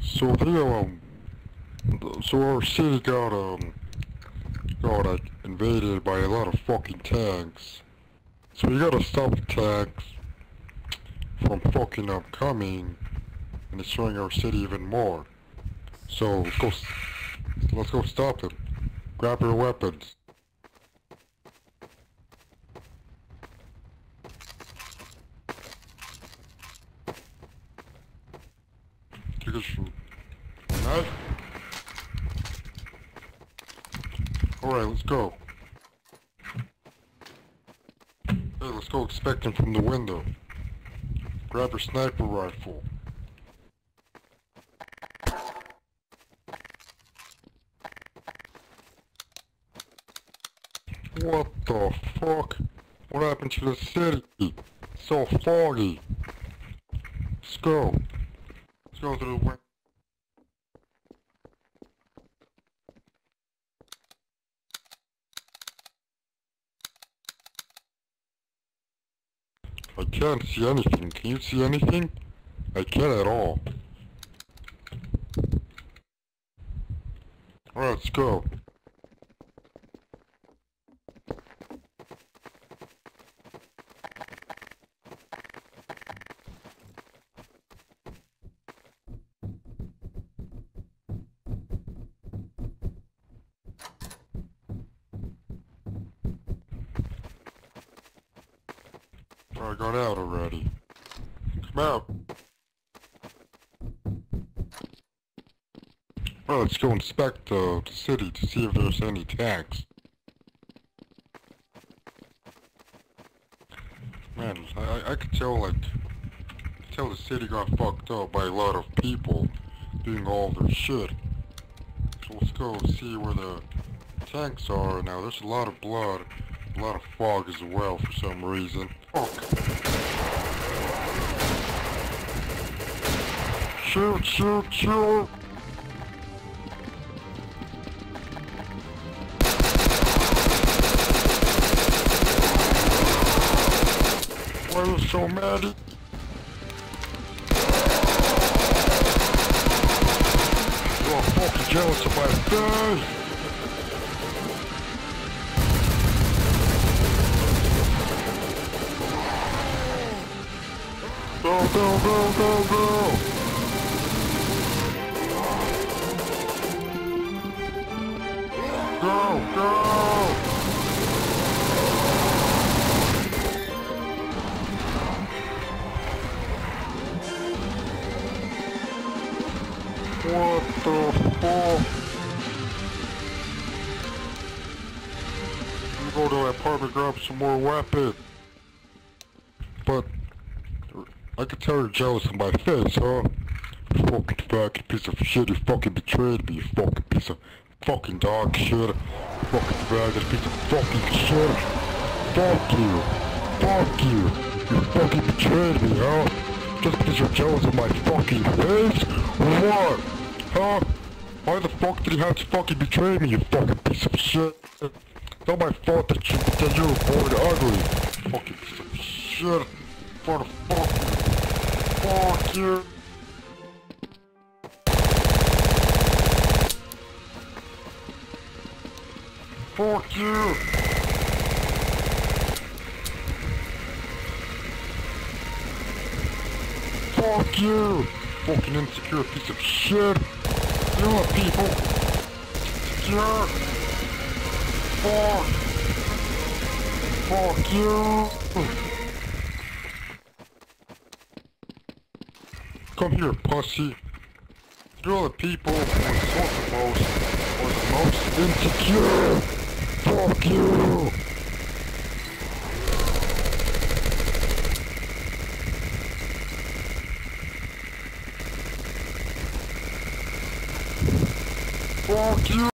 So they, um, so our city got, um, got uh, invaded by a lot of fucking tanks. So we gotta stop the tanks from fucking up coming and destroying our city even more. So let's go, let's go stop them. Grab your weapons. A Alright, let's go. Hey, let's go expect him from the window. Grab your sniper rifle. What the fuck? What happened to the city? It's so foggy. Let's go. Go the window. I can't see anything. Can you see anything? I can't at all. Alright, let's go. I got out already. Come out. Well, let's go inspect uh, the city to see if there's any tanks. Man, I, I- could tell, like, tell the city got fucked up by a lot of people doing all their shit. So let's go see where the tanks are now. There's a lot of blood, a lot of fog as well for some reason. Fuck. Shoot, shoot, shoot! Why are you so mad? You're fucking jealous of my face! Go, go, go, go, go! Go! What the fuck? Go to my apartment grab some more weapons. But I can tell you're jealous of my face, huh? Fucking fucking piece of shit, you fucking betrayed me, you fucking piece of fucking dog shit. Fucking faggot piece of fucking shit. Fuck you. Fuck you. You fucking betrayed me, huh? Just because you're jealous of my fucking face? What? Huh? Why the fuck did you have to fucking betray me, you fucking piece of shit? It's not my fault that you, that you were born ugly. Fucking piece of shit. For the fuck Fuck you. Fuck you. Fuck you. Fucking insecure piece of shit. You know people? Insecure. Fuck. Fuck you. Come here, pussy. You're the people who insult the most or the most insecure. Fuck you. Fuck you.